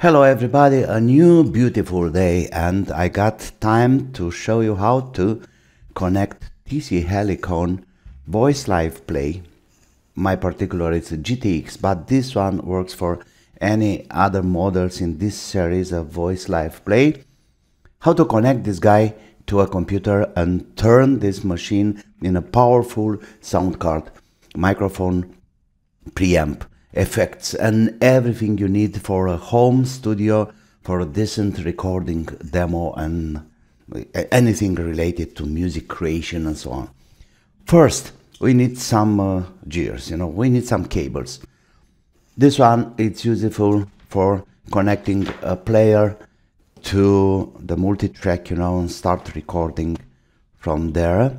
Hello everybody, a new beautiful day and I got time to show you how to connect TC Helicon Voice Live Play. My particular is GTX, but this one works for any other models in this series of Voice Live Play. How to connect this guy to a computer and turn this machine in a powerful sound card, microphone, preamp effects and everything you need for a home studio for a decent recording demo and anything related to music creation and so on. First, we need some uh, gears, you know, we need some cables. This one is useful for connecting a player to the multi-track, you know, and start recording from there.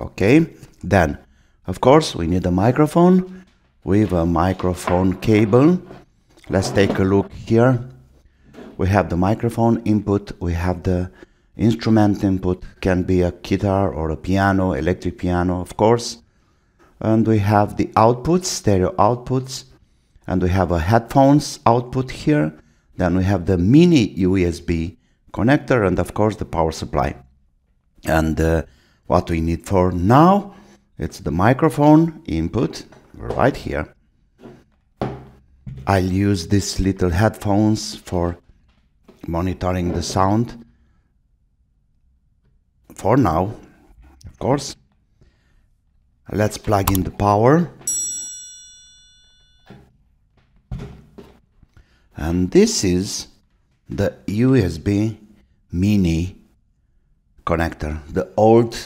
Okay, then, of course, we need a microphone with a microphone cable. Let's take a look here. We have the microphone input, we have the instrument input, can be a guitar or a piano, electric piano, of course. And we have the outputs, stereo outputs, and we have a headphones output here. Then we have the mini USB connector and of course the power supply. And uh, what we need for now, it's the microphone input right here. I'll use these little headphones for monitoring the sound for now, of course. Let's plug in the power. And this is the USB mini connector, the old,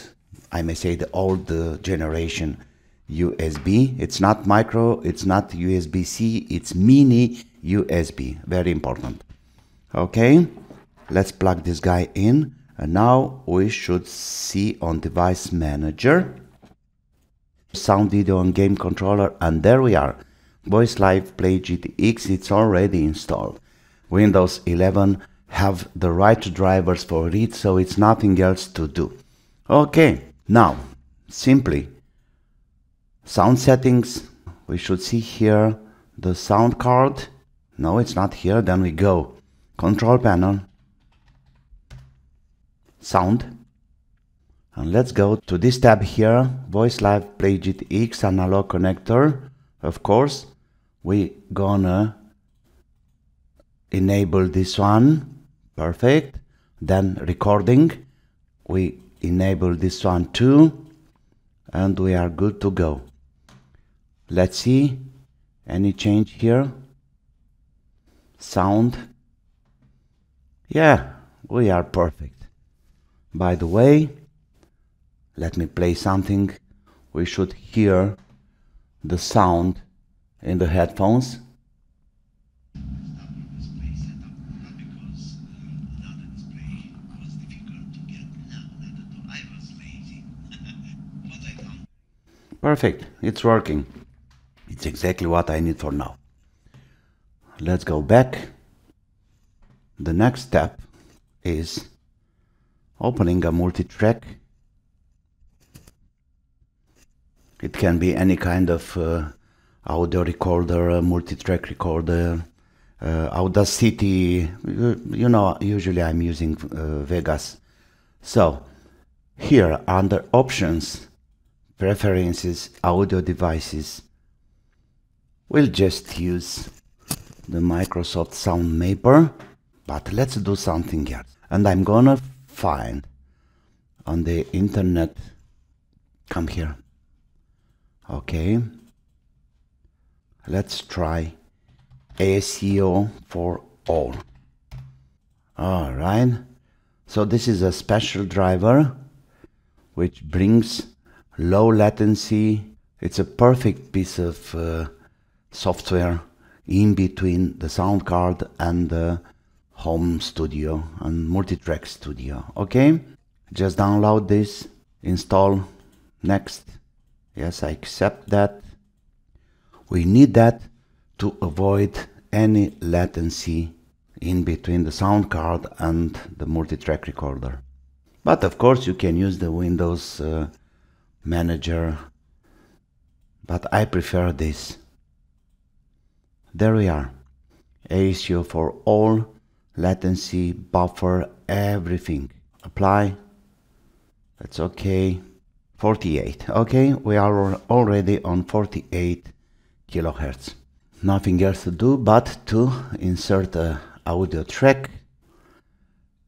I may say the old uh, generation USB. It's not micro, it's not USB-C, it's mini USB. Very important. Okay, let's plug this guy in. And now we should see on device manager, sound video and game controller, and there we are. Voice Live Play GTX, it's already installed. Windows 11 have the right drivers for it, so it's nothing else to do. Okay, now, simply Sound settings, we should see here the sound card. No, it's not here. Then we go control panel, sound. And let's go to this tab here, Voice Live Play GTX analog connector. Of course, we gonna enable this one. Perfect. Then recording, we enable this one too. And we are good to go. Let's see any change here. Sound. Yeah, we are perfect. By the way, let me play something. We should hear the sound in the headphones. Perfect, it's working. It's exactly what I need for now. Let's go back. The next step is opening a multi-track. It can be any kind of uh, audio recorder, multi-track recorder, uh, Audacity, you, you know, usually I'm using uh, Vegas. So here under options, preferences, audio devices, We'll just use the Microsoft SoundMapper, but let's do something else. And I'm gonna find on the internet, come here. Okay. Let's try ASIO for all. All right. So this is a special driver which brings low latency. It's a perfect piece of uh, software in between the sound card and the home studio and multi-track studio okay? Just download this install next. Yes I accept that. We need that to avoid any latency in between the sound card and the multi-track recorder. But of course you can use the Windows uh, manager but I prefer this there we are. ASIO for all, latency, buffer, everything. Apply. That's okay. 48. Okay, we are already on 48 kilohertz. Nothing else to do but to insert a audio track.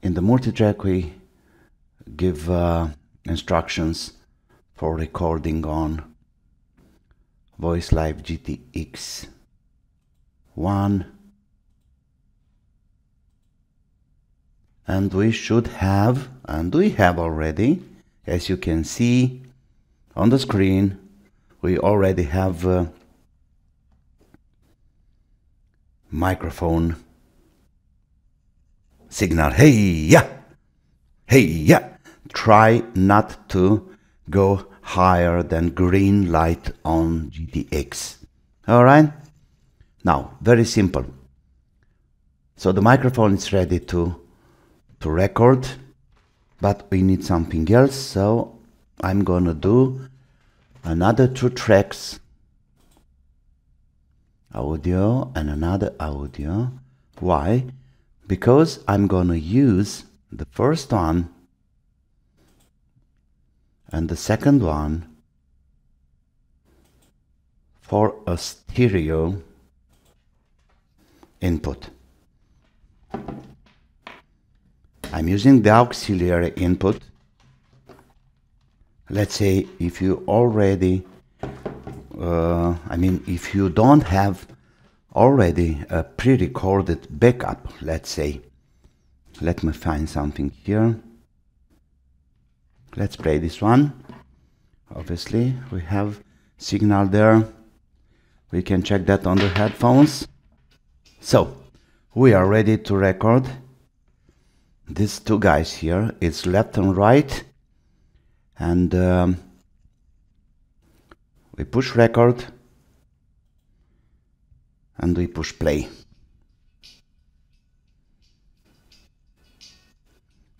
In the multi-track we give uh, instructions for recording on VoiceLive GTX 1 and we should have and we have already as you can see on the screen we already have a microphone signal. Hey yeah. Hey yeah. Try not to go higher than green light on GTX all right now very simple. So the microphone is ready to to record but we need something else so I'm gonna do another two tracks. Audio and another audio. Why? Because I'm gonna use the first one and the second one for a stereo input I'm using the auxiliary input. Let's say if you already, uh, I mean, if you don't have already a pre-recorded backup, let's say, let me find something here. Let's play this one. Obviously, we have signal there. We can check that on the headphones. So, we are ready to record. These two guys here it's left and right. And um, we push record. And we push play.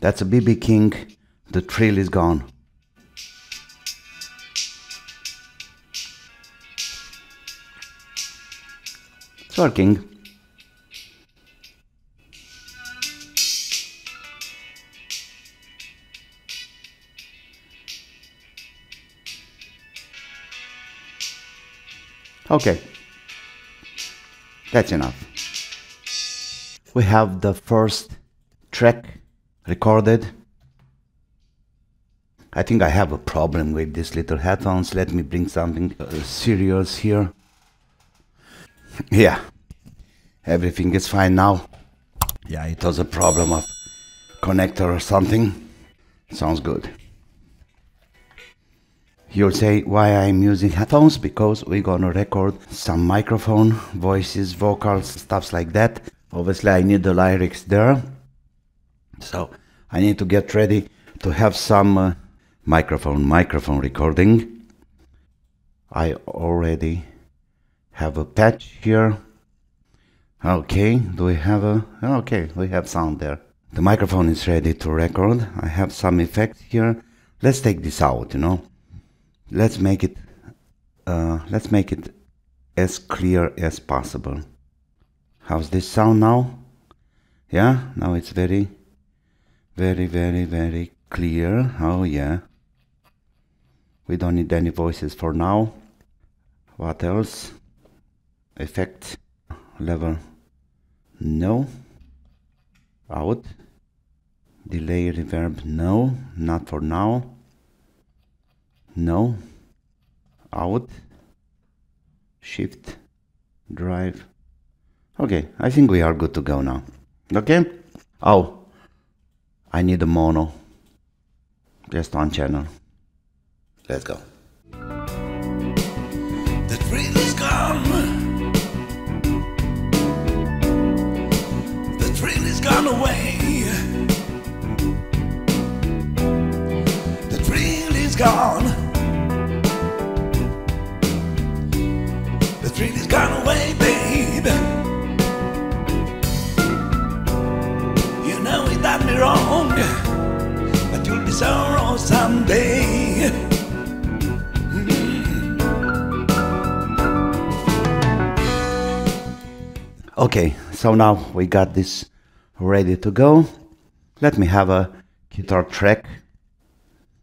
That's a BB King. The thrill is gone. It's working Okay, that's enough. We have the first track recorded. I think I have a problem with these little headphones. Let me bring something uh, serious here. Yeah, everything is fine now. Yeah, it was a problem of connector or something. Sounds good. You'll say why I'm using headphones because we're gonna record some microphone, voices, vocals, stuffs like that. Obviously I need the lyrics there. So I need to get ready to have some uh, microphone, microphone recording. I already have a patch here. Okay, do we have a, okay, we have sound there. The microphone is ready to record. I have some effects here. Let's take this out, you know let's make it uh, let's make it as clear as possible. How's this sound now? Yeah now it's very very very very clear. Oh yeah. We don't need any voices for now. What else? Effect level? No. Out. Delay reverb? No not for now no. Out. Shift. Drive. Okay I think we are good to go now. Okay? Oh. I need a mono. Just one channel. Let's go. The thrill is gone. The thrill is gone away Okay, so now we got this ready to go. Let me have a guitar track.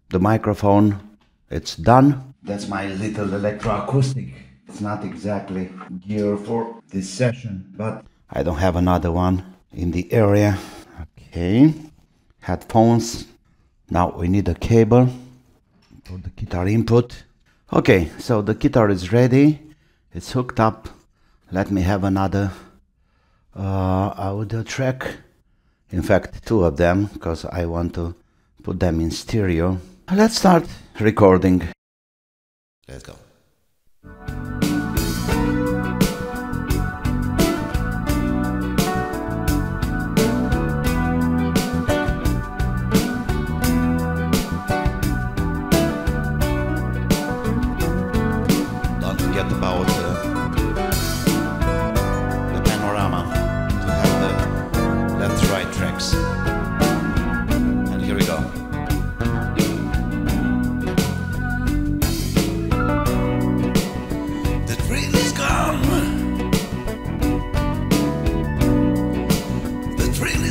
The microphone, it's done. That's my little electroacoustic. It's not exactly gear for this session, but I don't have another one in the area. Okay, headphones. Now we need a cable for the guitar input. Okay, so the guitar is ready. It's hooked up. Let me have another uh, i audio track. In fact, two of them, because I want to put them in stereo. Let's start recording. Let's go.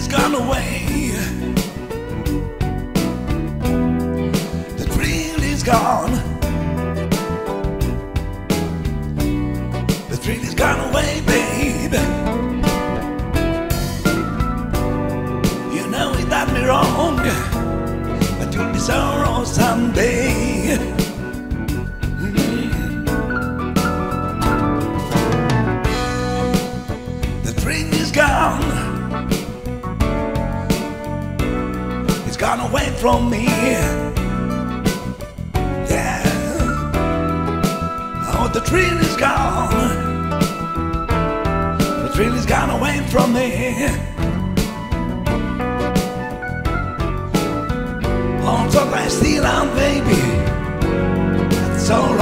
Gone. From me. Oh, the thrill is gone. The thrill is gone away from me. On top I still am, baby. So lonely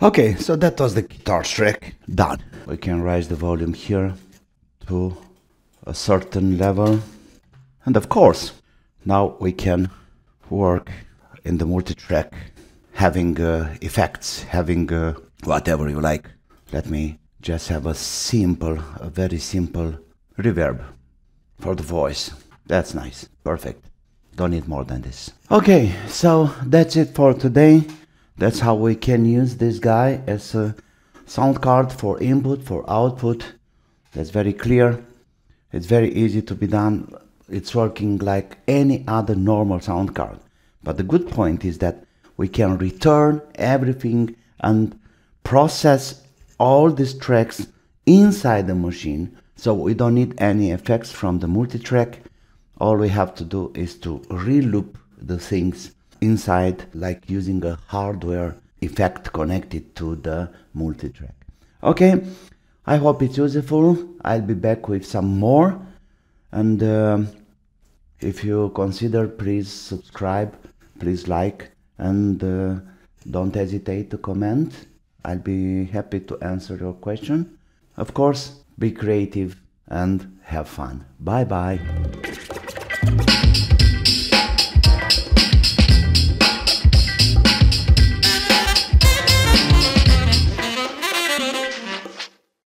Okay, so that was the guitar track done. We can raise the volume here to a certain level. And of course, now we can work in the multi-track, having uh, effects, having uh, whatever you like. Let me just have a simple, a very simple reverb for the voice. That's nice, perfect. Don't need more than this. Okay, so that's it for today. That's how we can use this guy as a sound card for input, for output. That's very clear. It's very easy to be done. It's working like any other normal sound card. But the good point is that we can return everything and process all these tracks inside the machine. So we don't need any effects from the multi-track. All we have to do is to reloop the things inside like using a hardware effect connected to the multi-track. Okay, I hope it's useful. I'll be back with some more. And uh, if you consider, please subscribe, please like, and uh, don't hesitate to comment. I'll be happy to answer your question. Of course, be creative and have fun. Bye bye.